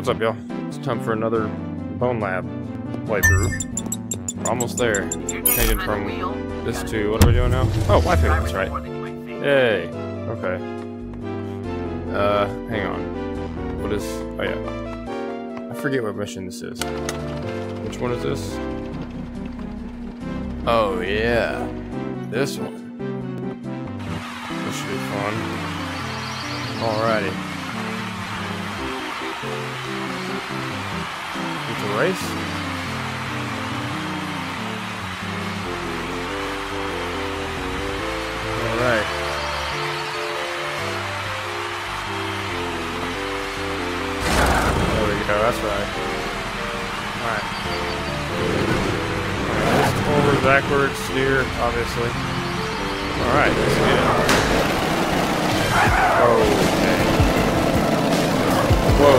What's up, y'all? It's time for another Bone Lab playthrough. We're almost there. Changing from this to what are we doing now? Oh, haven, that's right. Yay. Okay. Uh, hang on. What is? Oh yeah. I forget what mission this is. Which one is this? Oh yeah, this one. This should be fun. Alrighty. It's a race? Alright. There we go, that's right. Alright. Alright, forward, backwards, steer, obviously. Alright, let's get it. Okay. Oh. Whoa.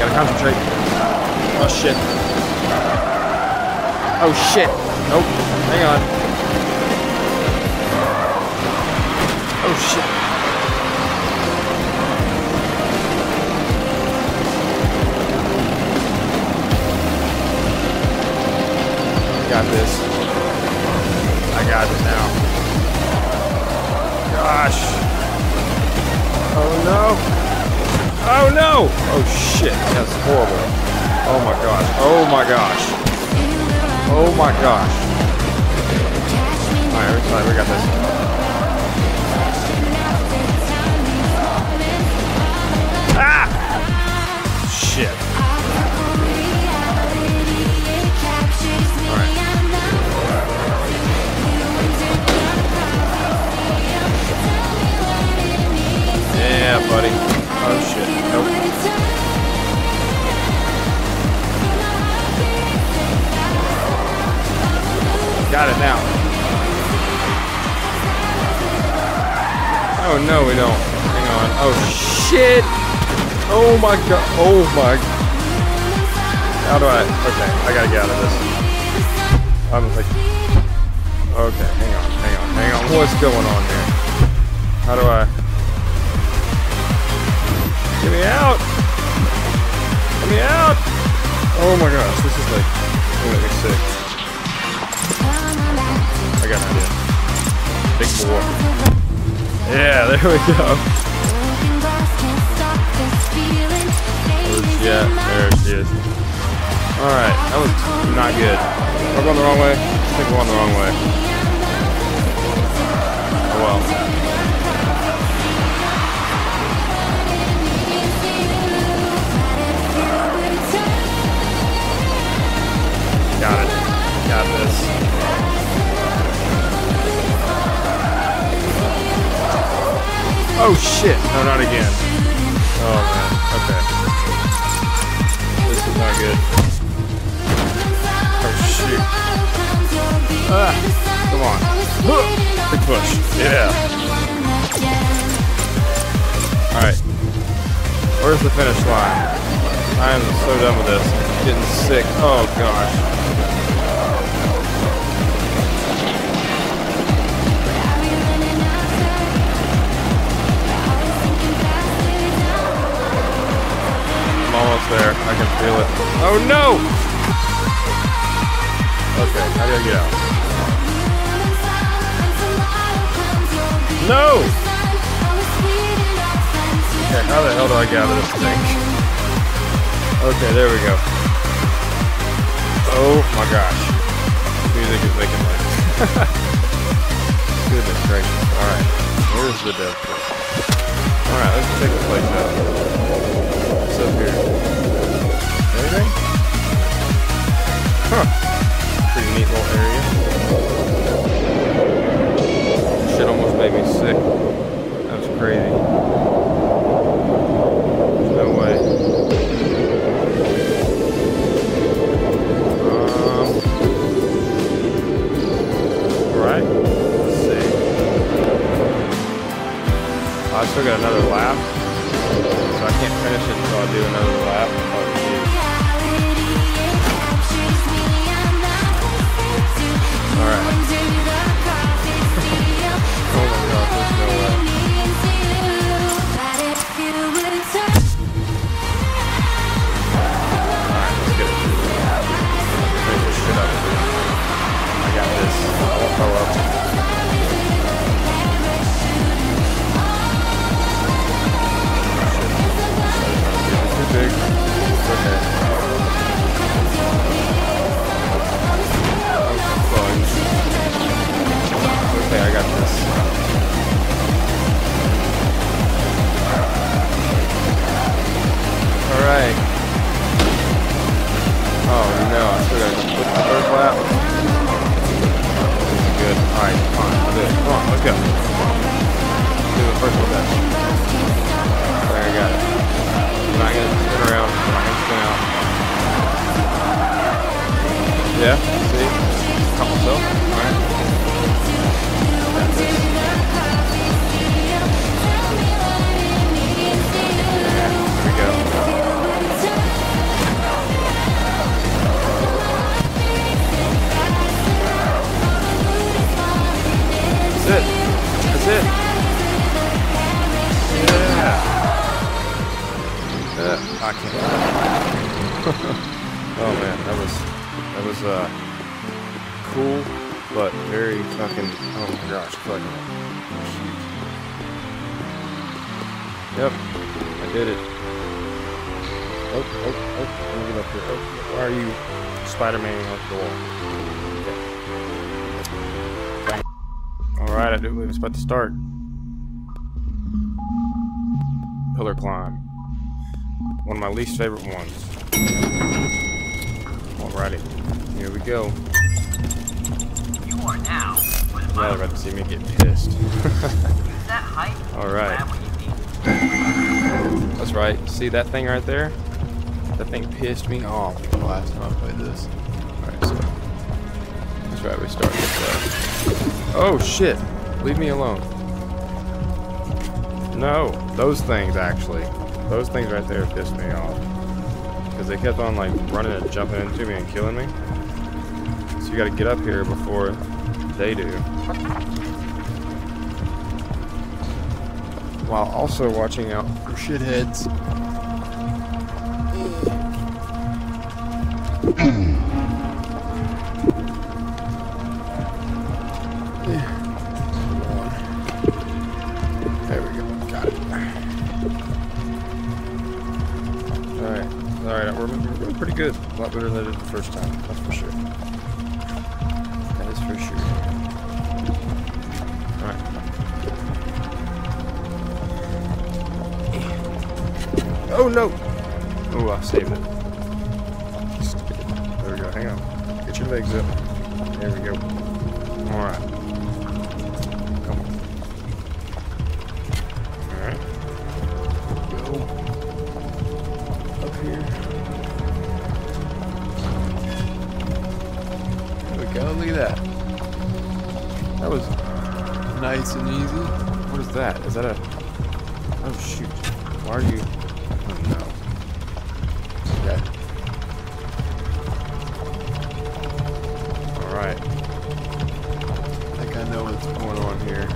Gotta concentrate. Oh shit. Oh shit. Nope. Hang on. Oh shit. Got this. I got it now. Gosh. Oh no. Oh no! Oh shit, that's horrible. Oh my gosh. Oh my gosh. Oh my gosh. Alright, we're fine. We got this. Ah! Shit. Buddy. Oh shit. Nope. Got it now. Oh no, we don't. Hang on. Oh shit! Oh my god. Oh my. How do I? Okay, I gotta get out of this. I'm like. Okay, hang on, hang on, hang on. What's going on here? How do I? Get me out! Get me out! Oh my gosh, this is like, gonna make sick. I got an idea. Big four. Yeah, there we go. At? There she is. Alright, that was not good. We're going the wrong way? I think we're going the wrong way. Oh well. Got this. Oh shit! No, not again. Oh man. Okay. This is not good. Oh shoot. Ah! Come on. Big push. Yeah. Alright. Where's the finish line? I am so done with this. Getting sick. Oh gosh. Feel it. Oh no! Okay, how do I get out? No! Okay, how the hell do I get out of this thing? Okay, there we go. Oh my gosh. Music is making like Goodness gracious. Alright. Where's the dev? Alright, let's check the place. Fucking. Yep, I did it. Oh, oh, oh, let me get up here. Oh, why are you Spider-Man off the wall? Okay. Alright, I do believe it's about to start. Pillar climb. One of my least favorite ones. Alrighty, here we go. You are now with Yeah, they're about to see me get pissed. Use that height. to Alright. grab what you need. That's right. See that thing right there? That thing pissed me off the last time I played this. Alright, so. That's right, we start with uh, Oh shit! Leave me alone. No, those things actually. Those things right there pissed me off. Because they kept on like running and jumping into me and killing me. So you gotta get up here before they do. While also watching out for shitheads. There we go. Got it. Alright. Alright, we're, we're doing pretty good. A lot better than I did the first time. That's for sure. Oh no! Oh, I saved it. Stupid. There we go. Hang on. Get your legs up. There we go. Alright. Come on. Alright. Go. Up here. There we go. Look at that. That was nice and easy. What is that? Is that a... Oh, shoot. Why are you... Alright. I think I know what's going on here.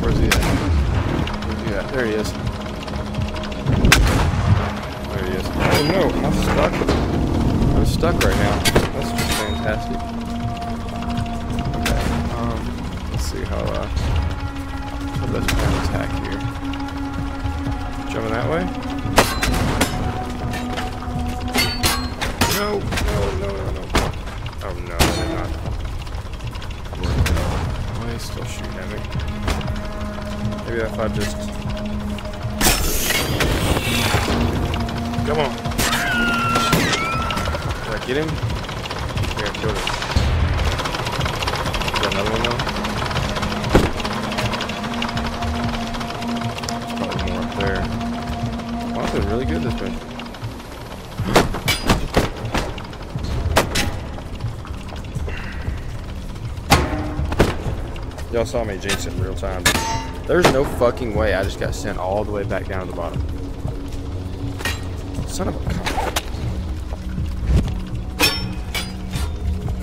Where's he at? Where's he at? There he is. There he is. Oh no, I'm stuck. I'm stuck right now. That's just fantastic. Okay, um, let's see how, uh, how best to attack here. Jumping that way? No, no, no, no, no. Oh no, they're not. Why are they still shooting at me? Maybe if I just... Come on. Did I get him? Think I him. Is that another one though? There's probably more up there. Wow, this is really good this mission. Y'all saw me jinx it in real time. There's no fucking way I just got sent all the way back down to the bottom. Son of a cunt.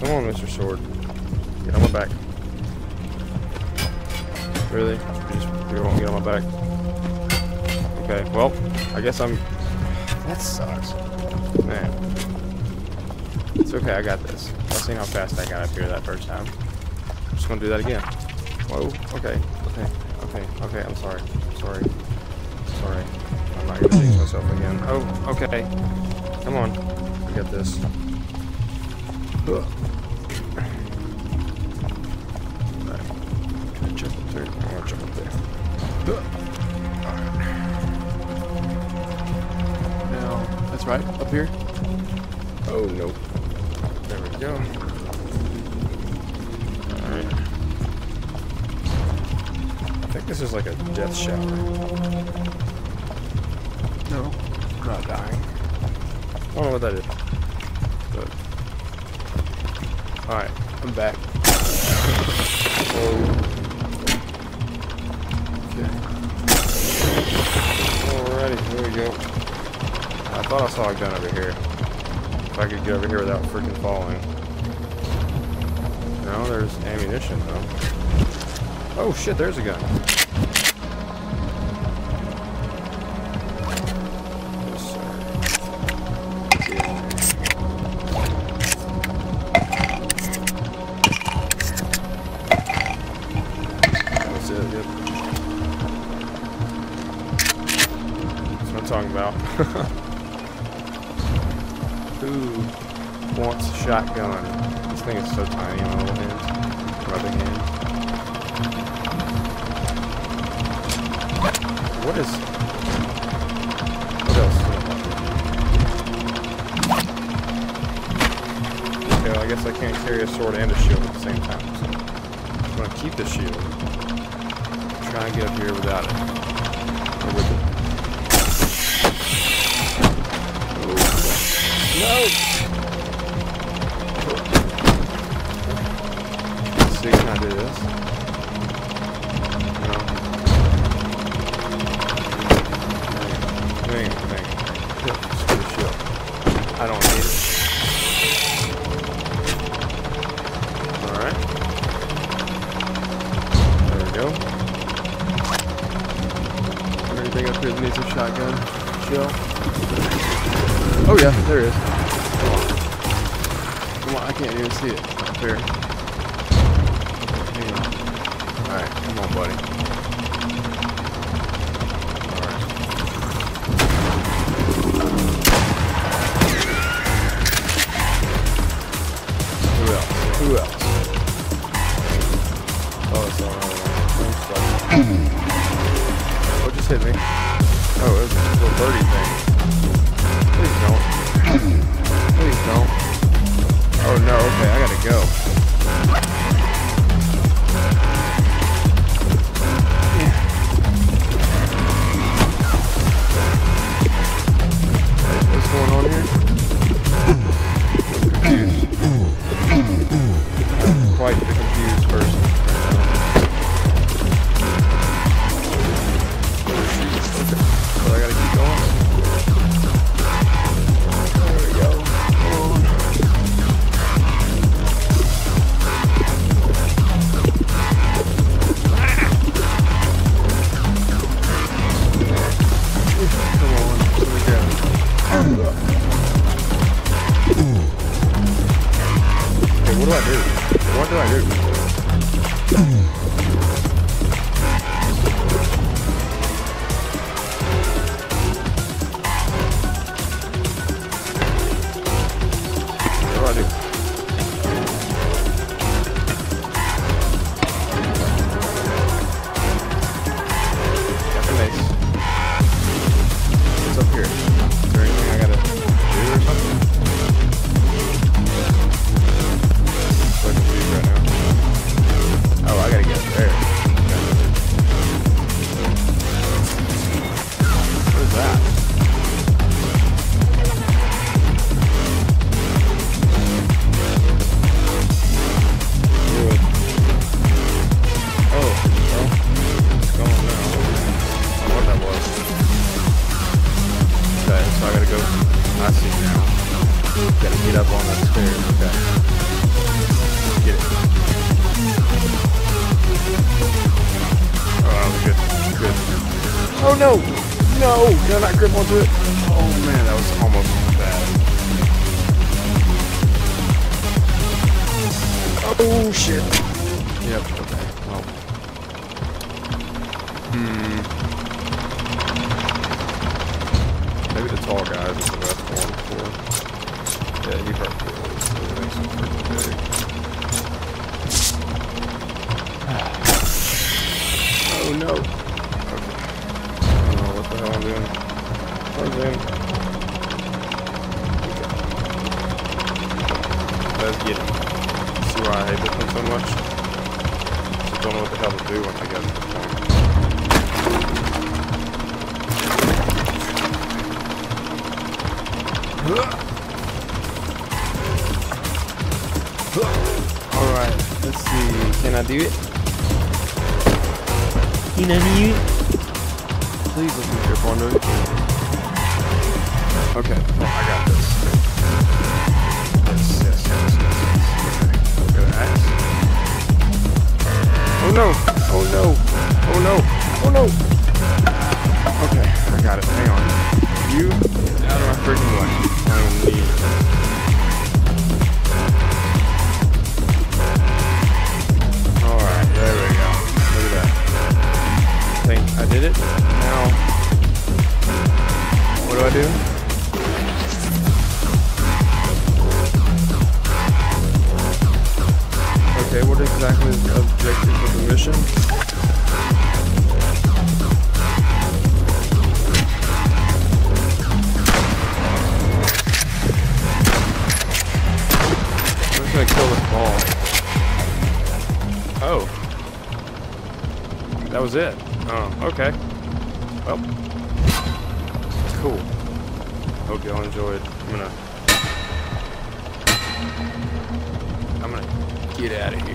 Come on, Mr. Sword. Get on my back. Really? You just you won't get on my back? Okay, well, I guess I'm... That sucks. Man. It's okay, I got this. I've seen how fast I got up here that first time. I'm just gonna do that again. Whoa, okay, okay, okay, okay, I'm sorry. I'm sorry. Sorry. I'm not gonna jinx myself again. Oh, okay. Come on. We got this. Ugh. Alright. Can jump up there? I wanna jump up there. Alright. Now, that's right, up here. Oh, no. There we go. Think this is like a death shower. No, I'm not dying. I don't know what that is. But. Alright, I'm back. Whoa. Okay. Alrighty, here we go. I thought I saw a gun over here. If I could get over here without freaking falling. No, there's ammunition though. Oh shit, there's a gun. I guess I can't carry a sword and a shield at the same time, so... I'm gonna keep the shield. Try and get up here without it. Or with it. No! Let's see, can I do this? Needs a shotgun? Shell? Oh yeah, there is. Come on. Come on, I can't even see it. It's not fair. Alright, come on, buddy. Alright. Who else? Who else? Oh, it's alright. Oh, just hit me? Oh, it was a little birdie thing. Please don't. Please don't. Oh no, okay, I gotta go. Oh See why I hate this one so much? Just don't know what the hell to do once I get to the point. Alright, let's see. Can I do it? Can I do it? Please let's be careful on it. Okay, well, I got this. No! Oh no! Oh no! Oh no! Okay, I got it. Hang on. You out of my freaking way. I need. Alright, there we go. Look at that. I think I did it. Now, what do I do? Okay, what exactly is the objective of the mission? I'm just gonna kill this ball. Oh. That was it. Oh, okay. Well. Cool. Hope y'all enjoyed. I'm gonna. Get out of here.